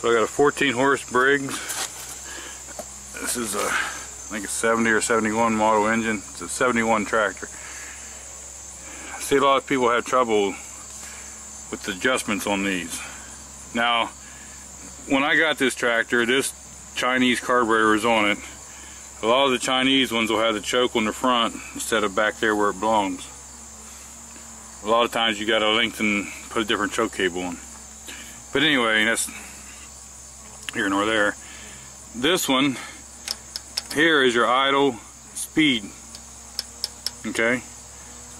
So I got a 14 horse Briggs. This is a, I think it's 70 or 71 model engine. It's a 71 tractor. I see a lot of people have trouble with the adjustments on these. Now, when I got this tractor, this Chinese carburetor is on it. A lot of the Chinese ones will have the choke on the front instead of back there where it belongs. A lot of times you got to lengthen, put a different choke cable on. But anyway, that's here nor there. This one here is your idle speed. Okay?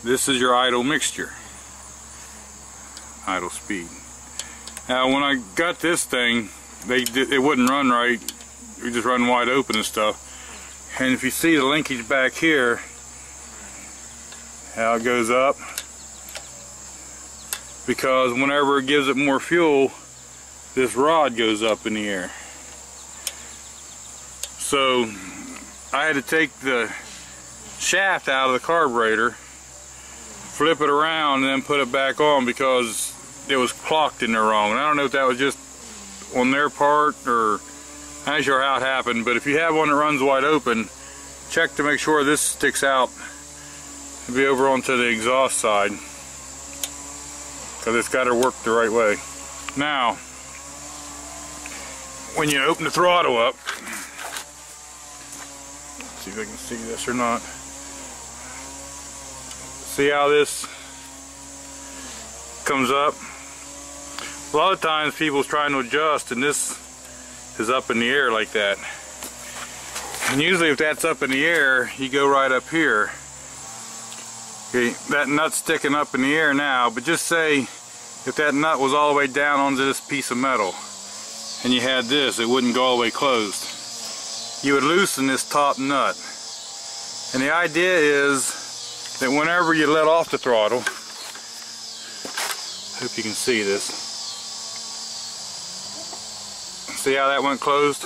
This is your idle mixture. Idle speed. Now when I got this thing, they it wouldn't run right. It would just run wide open and stuff. And if you see the linkage back here, how it goes up, because whenever it gives it more fuel, this rod goes up in the air. So I had to take the shaft out of the carburetor, flip it around, and then put it back on because it was clocked in there wrong. And I don't know if that was just on their part or I'm not sure how it happened, but if you have one that runs wide open, check to make sure this sticks out and be over onto the exhaust side because it's got to work the right way. Now, when you open the throttle up, see if I can see this or not. See how this comes up? A lot of times people's trying to adjust and this is up in the air like that. And usually if that's up in the air, you go right up here. Okay, that nut's sticking up in the air now, but just say if that nut was all the way down onto this piece of metal and you had this, it wouldn't go all the way closed. You would loosen this top nut. And the idea is that whenever you let off the throttle, hope you can see this. See how that went closed?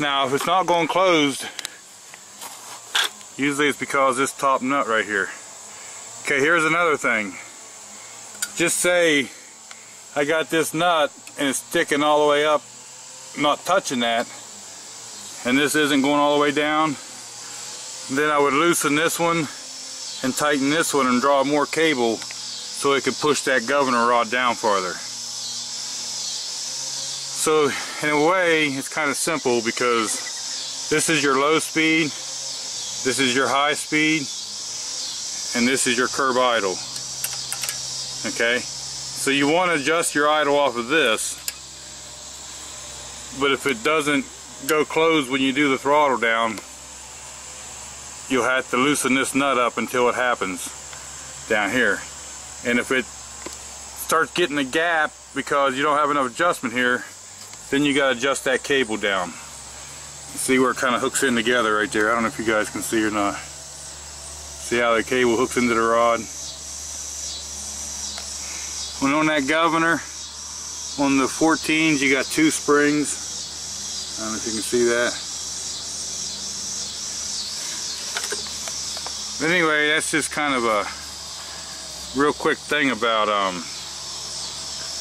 Now if it's not going closed, usually it's because this top nut right here. Okay, here's another thing. Just say I got this nut and it's sticking all the way up, not touching that, and this isn't going all the way down, then I would loosen this one and tighten this one and draw more cable so it could push that governor rod down farther. So in a way, it's kind of simple because this is your low speed, this is your high speed, and this is your curb idle. Okay? So you want to adjust your idle off of this, but if it doesn't go closed when you do the throttle down, you'll have to loosen this nut up until it happens down here. And if it starts getting a gap because you don't have enough adjustment here, then you got to adjust that cable down. See where it kind of hooks in together right there. I don't know if you guys can see or not. See how the cable hooks into the rod? When on that governor, on the 14s, you got two springs. I don't know if you can see that. But anyway, that's just kind of a real quick thing about um,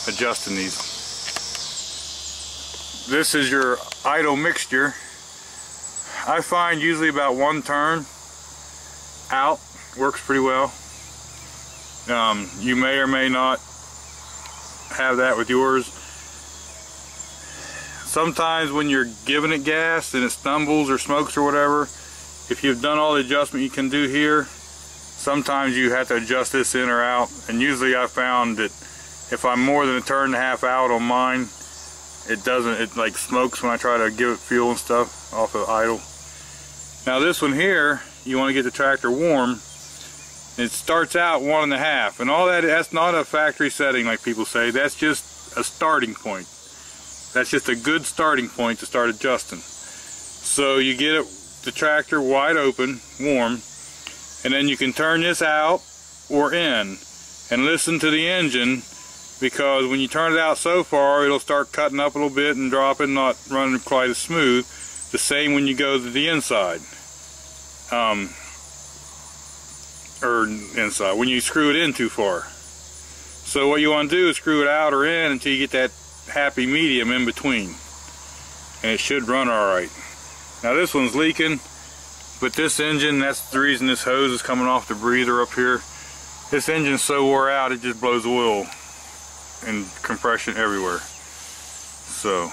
adjusting these this is your idle mixture. I find usually about one turn out works pretty well. Um, you may or may not have that with yours. Sometimes when you're giving it gas and it stumbles or smokes or whatever, if you've done all the adjustment you can do here, sometimes you have to adjust this in or out. And usually I found that if I'm more than a turn and a half out on mine, it doesn't, it like smokes when I try to give it fuel and stuff off of idle. Now this one here, you want to get the tractor warm. It starts out one and a half, and all that, that's not a factory setting like people say, that's just a starting point. That's just a good starting point to start adjusting. So you get it, the tractor wide open, warm, and then you can turn this out or in and listen to the engine because when you turn it out so far it'll start cutting up a little bit and dropping not running quite as smooth the same when you go to the inside um, or inside when you screw it in too far So what you want to do is screw it out or in until you get that happy medium in between. And it should run alright. Now this one's leaking, but this engine, that's the reason this hose is coming off the breather up here. This engine's so wore out, it just blows oil and compression everywhere. So